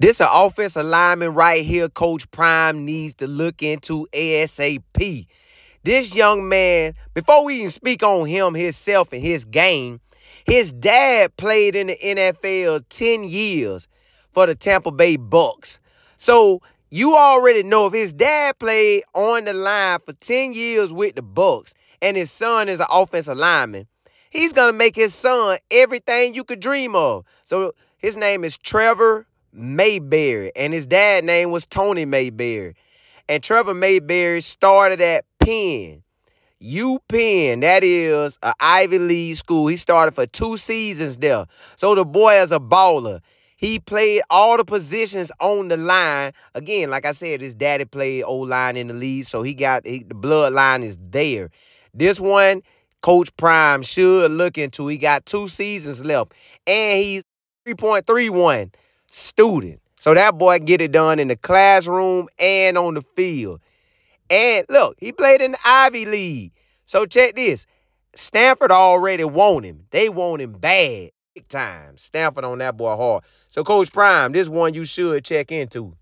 This is an offensive lineman right here, Coach Prime needs to look into ASAP. This young man, before we even speak on him, himself, and his game, his dad played in the NFL 10 years for the Tampa Bay Bucks. So you already know if his dad played on the line for 10 years with the Bucks and his son is an offensive lineman, he's going to make his son everything you could dream of. So his name is Trevor Mayberry, and his dad name was Tony Mayberry. And Trevor Mayberry started at Penn. U Penn, that is an Ivy League school. He started for two seasons there. So the boy is a baller. He played all the positions on the line. Again, like I said, his daddy played old line in the league, so he got he, the bloodline is there. This one, Coach Prime should look into. He got two seasons left, and he's 3.31 student. So that boy get it done in the classroom and on the field. And look, he played in the Ivy League. So check this. Stanford already want him. They want him bad. Big time. Stanford on that boy hard. So Coach Prime, this one you should check into.